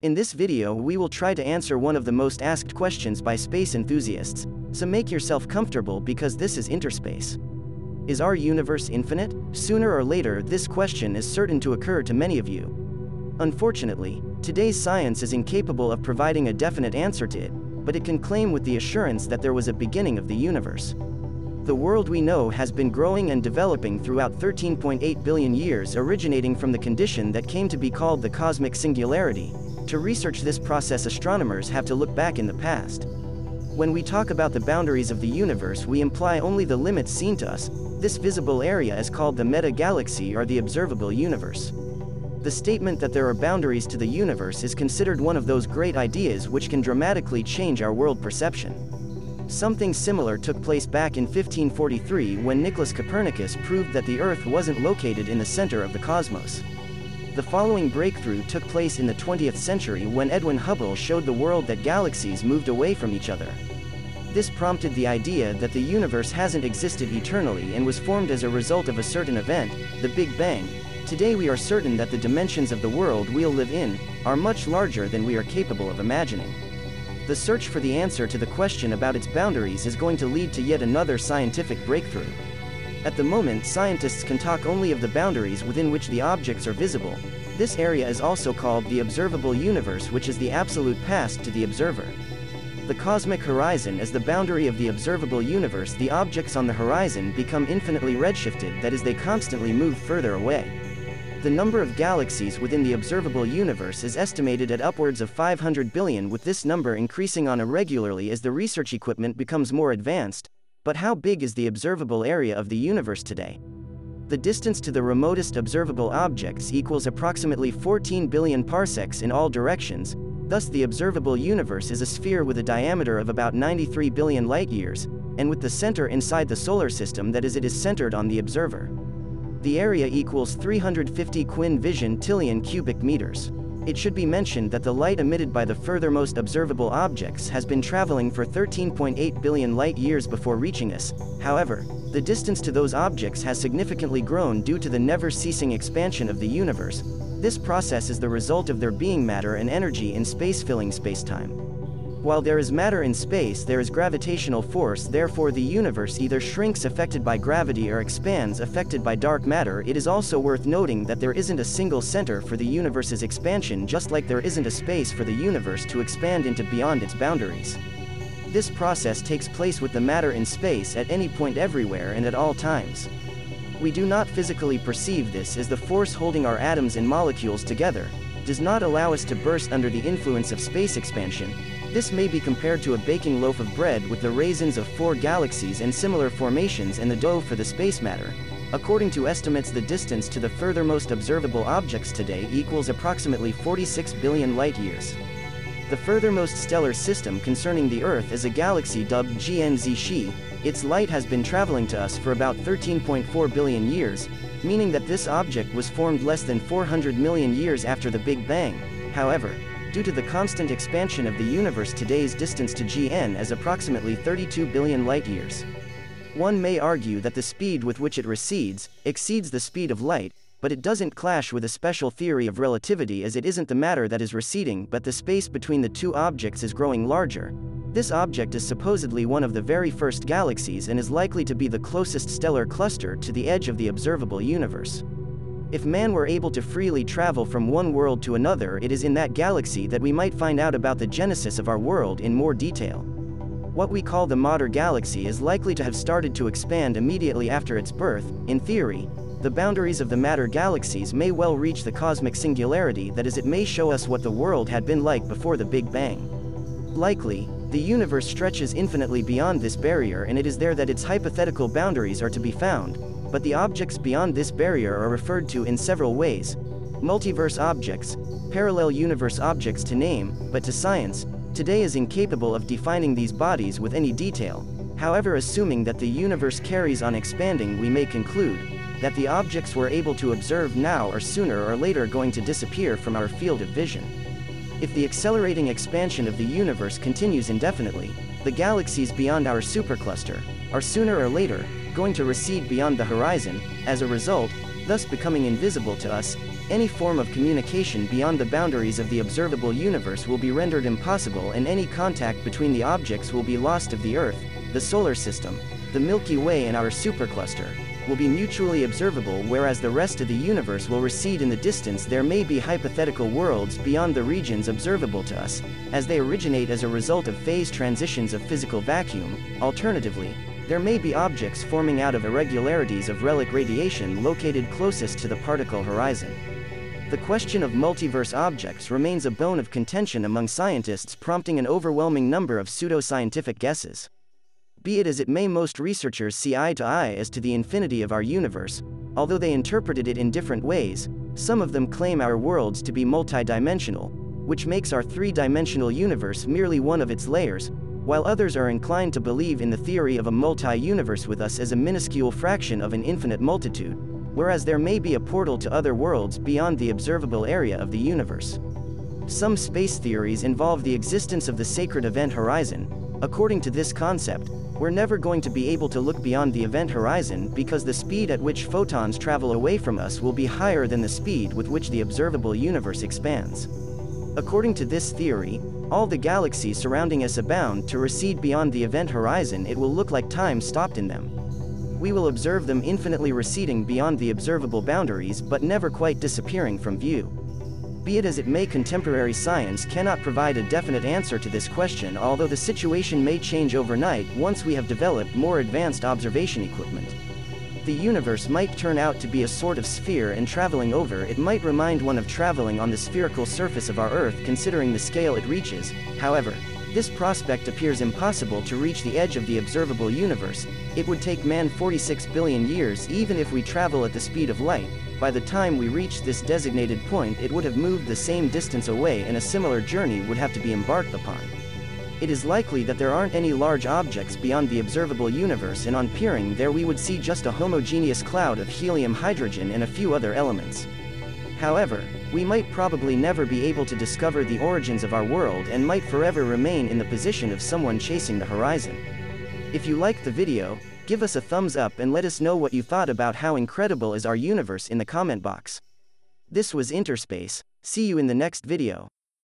In this video we will try to answer one of the most asked questions by space enthusiasts, so make yourself comfortable because this is Interspace. Is our universe infinite? Sooner or later this question is certain to occur to many of you. Unfortunately, today's science is incapable of providing a definite answer to it, but it can claim with the assurance that there was a beginning of the universe. The world we know has been growing and developing throughout 13.8 billion years originating from the condition that came to be called the cosmic singularity, to research this process astronomers have to look back in the past. When we talk about the boundaries of the universe we imply only the limits seen to us, this visible area is called the meta-galaxy or the observable universe. The statement that there are boundaries to the universe is considered one of those great ideas which can dramatically change our world perception. Something similar took place back in 1543 when Nicholas Copernicus proved that the Earth wasn't located in the center of the cosmos. The following breakthrough took place in the 20th century when Edwin Hubble showed the world that galaxies moved away from each other. This prompted the idea that the universe hasn't existed eternally and was formed as a result of a certain event, the Big Bang. Today we are certain that the dimensions of the world we'll live in are much larger than we are capable of imagining. The search for the answer to the question about its boundaries is going to lead to yet another scientific breakthrough. At the moment scientists can talk only of the boundaries within which the objects are visible. This area is also called the observable universe which is the absolute past to the observer. The cosmic horizon is the boundary of the observable universe the objects on the horizon become infinitely redshifted that is they constantly move further away. The number of galaxies within the observable universe is estimated at upwards of 500 billion with this number increasing on irregularly as the research equipment becomes more advanced, but how big is the observable area of the universe today? The distance to the remotest observable objects equals approximately 14 billion parsecs in all directions, thus the observable universe is a sphere with a diameter of about 93 billion light-years, and with the center inside the solar system that is it is centered on the observer. The area equals 350 quinvigintillion cubic meters. It should be mentioned that the light emitted by the furthermost observable objects has been traveling for 13.8 billion light-years before reaching us, however, the distance to those objects has significantly grown due to the never-ceasing expansion of the universe. This process is the result of there being matter and energy in space filling spacetime. While there is matter in space there is gravitational force therefore the universe either shrinks affected by gravity or expands affected by dark matter it is also worth noting that there isn't a single center for the universe's expansion just like there isn't a space for the universe to expand into beyond its boundaries. This process takes place with the matter in space at any point everywhere and at all times. We do not physically perceive this as the force holding our atoms and molecules together, does not allow us to burst under the influence of space expansion, this may be compared to a baking loaf of bread with the raisins of four galaxies and similar formations and the dough for the space matter. According to estimates the distance to the furthermost observable objects today equals approximately 46 billion light-years. The furthermost stellar system concerning the Earth is a galaxy dubbed GNZ Xi, its light has been traveling to us for about 13.4 billion years, meaning that this object was formed less than 400 million years after the Big Bang. However, Due to the constant expansion of the universe today's distance to GN is approximately 32 billion light-years. One may argue that the speed with which it recedes, exceeds the speed of light, but it doesn't clash with a special theory of relativity as it isn't the matter that is receding but the space between the two objects is growing larger. This object is supposedly one of the very first galaxies and is likely to be the closest stellar cluster to the edge of the observable universe. If man were able to freely travel from one world to another it is in that galaxy that we might find out about the genesis of our world in more detail. What we call the meta-galaxy is likely to have started to expand immediately after its birth, in theory, the boundaries of the meta-galaxies may well reach the cosmic singularity that is it may show us what the world had been like before the Big Bang. Likely, the universe stretches infinitely beyond this barrier and it is there that its hypothetical boundaries are to be found, but the objects beyond this barrier are referred to in several ways. Multiverse objects, parallel universe objects to name, but to science, today is incapable of defining these bodies with any detail. However assuming that the universe carries on expanding we may conclude, that the objects we're able to observe now are sooner or later going to disappear from our field of vision. If the accelerating expansion of the universe continues indefinitely, the galaxies beyond our supercluster, are sooner or later, going to recede beyond the horizon, as a result, thus becoming invisible to us, any form of communication beyond the boundaries of the observable universe will be rendered impossible and any contact between the objects will be lost of the Earth, the solar system, the Milky Way and our supercluster, will be mutually observable whereas the rest of the universe will recede in the distance. There may be hypothetical worlds beyond the regions observable to us, as they originate as a result of phase transitions of physical vacuum, alternatively, there may be objects forming out of irregularities of relic radiation located closest to the particle horizon. The question of multiverse objects remains a bone of contention among scientists prompting an overwhelming number of pseudoscientific guesses. Be it as it may most researchers see eye to eye as to the infinity of our universe, although they interpreted it in different ways, some of them claim our worlds to be multidimensional, which makes our three-dimensional universe merely one of its layers, while others are inclined to believe in the theory of a multi-universe with us as a minuscule fraction of an infinite multitude, whereas there may be a portal to other worlds beyond the observable area of the universe. Some space theories involve the existence of the sacred event horizon. According to this concept, we're never going to be able to look beyond the event horizon because the speed at which photons travel away from us will be higher than the speed with which the observable universe expands. According to this theory, all the galaxies surrounding us abound to recede beyond the event horizon it will look like time stopped in them. We will observe them infinitely receding beyond the observable boundaries but never quite disappearing from view. Be it as it may contemporary science cannot provide a definite answer to this question although the situation may change overnight once we have developed more advanced observation equipment. The universe might turn out to be a sort of sphere and traveling over it might remind one of traveling on the spherical surface of our Earth considering the scale it reaches, however, this prospect appears impossible to reach the edge of the observable universe, it would take man 46 billion years even if we travel at the speed of light, by the time we reached this designated point it would have moved the same distance away and a similar journey would have to be embarked upon. It is likely that there aren't any large objects beyond the observable universe and on peering there we would see just a homogeneous cloud of helium hydrogen and a few other elements. However, we might probably never be able to discover the origins of our world and might forever remain in the position of someone chasing the horizon. If you liked the video, Give us a thumbs up and let us know what you thought about how incredible is our universe in the comment box. This was Interspace, see you in the next video.